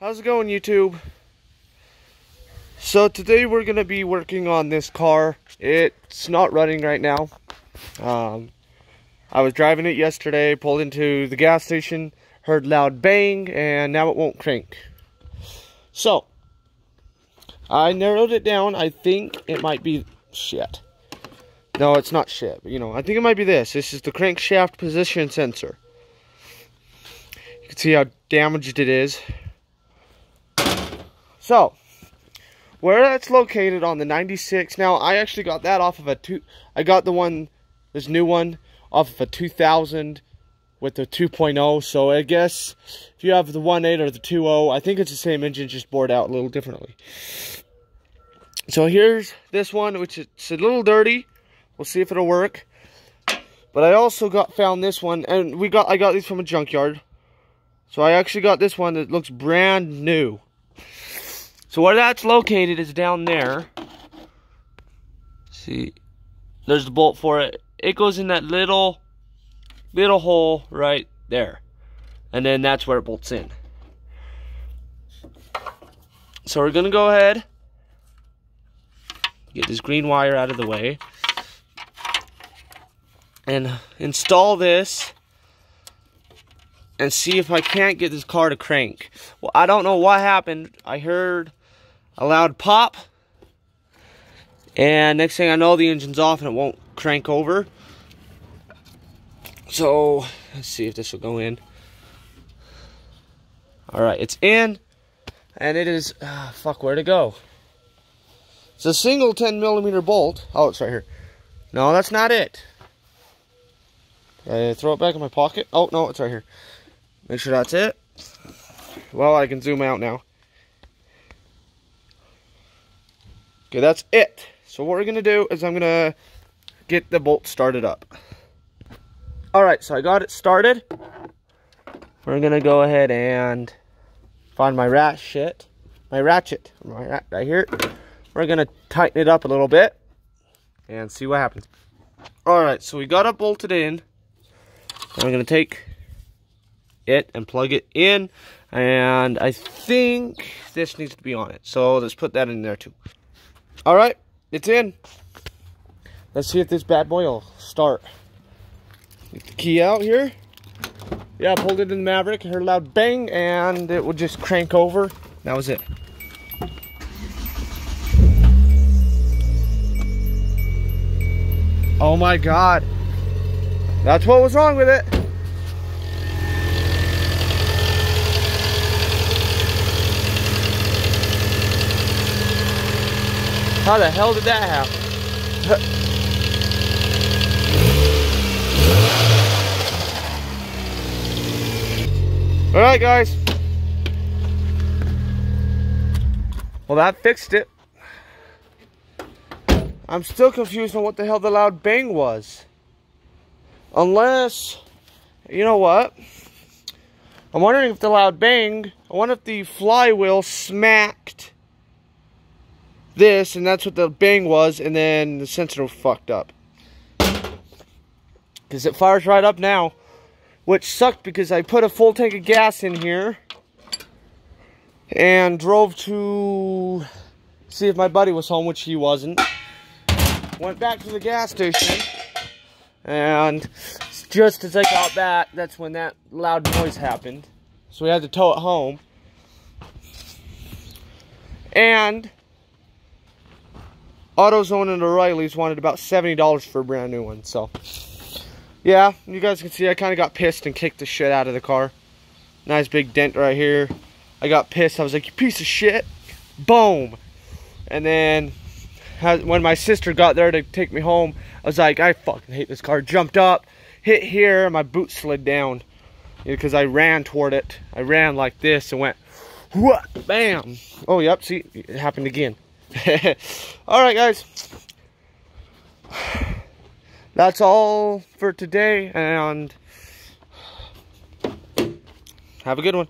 How's it going, YouTube? So today we're gonna be working on this car. It's not running right now. Um, I was driving it yesterday, pulled into the gas station, heard loud bang, and now it won't crank. So, I narrowed it down. I think it might be shit. No, it's not shit. But, you know, I think it might be this. This is the crankshaft position sensor. You can see how damaged it is. So, where that's located on the 96. Now, I actually got that off of a two. I got the one, this new one, off of a 2000 with the 2.0. So I guess if you have the 1.8 or the 2.0, I think it's the same engine, just bored out a little differently. So here's this one, which is a little dirty. We'll see if it'll work. But I also got found this one, and we got I got these from a junkyard. So I actually got this one that looks brand new. So where that's located is down there. See, there's the bolt for it. It goes in that little, little hole right there. And then that's where it bolts in. So we're gonna go ahead, get this green wire out of the way, and install this and see if I can't get this car to crank. Well, I don't know what happened. I heard a loud pop. And next thing I know, the engine's off and it won't crank over. So, let's see if this will go in. Alright, it's in. And it is, uh, fuck, where to go? It's a single 10 millimeter bolt. Oh, it's right here. No, that's not it. I throw it back in my pocket. Oh, no, it's right here. Make sure that's it. Well, I can zoom out now. Okay, that's it. So what we're to do is I'm to get the bolt started up. Alright, so I got it started. We're to go ahead and find my ratchet. My ratchet. My right here. We're to tighten it up a little bit. And see what happens. Alright, so we got it bolted in. I'm to take it and plug it in. And I think this needs to be on it. So let's put that in there too. All right, it's in. Let's see if this bad boy will start. Get the key out here. Yeah, I pulled it in the Maverik, heard a loud bang, and it would just crank over. That was it. Oh my God. That's what was wrong with it. How the hell did that happen? All right, guys. Well, that fixed it. I'm still confused on what the hell the loud bang was. Unless, you know what? I'm wondering if the loud bang, I wonder if the flywheel smacked this, and that's what the bang was, and then the sensor fucked up. Because it fires right up now, which sucked because I put a full tank of gas in here and drove to see if my buddy was home, which he wasn't. Went back to the gas station, and just as I got back, that's when that loud noise happened. So we had to tow it home. And AutoZone and O'Reilly's wanted about $70 for a brand new one. So, yeah, you guys can see I kind of got pissed and kicked the shit out of the car. Nice big dent right here. I got pissed. I was like, you piece of shit. Boom. And then when my sister got there to take me home, I was like, I fucking hate this car. Jumped up, hit here, and my boot slid down. Because I ran toward it. I ran like this and went, what? Bam. Oh, yep, see, it happened again. all right, guys. That's all for today, and have a good one.